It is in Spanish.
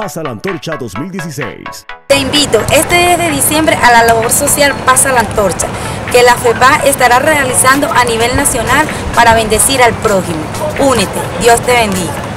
Pasa la Antorcha 2016. Te invito este 10 de diciembre a la labor social Pasa la Antorcha, que la FEPA estará realizando a nivel nacional para bendecir al prójimo. Únete, Dios te bendiga.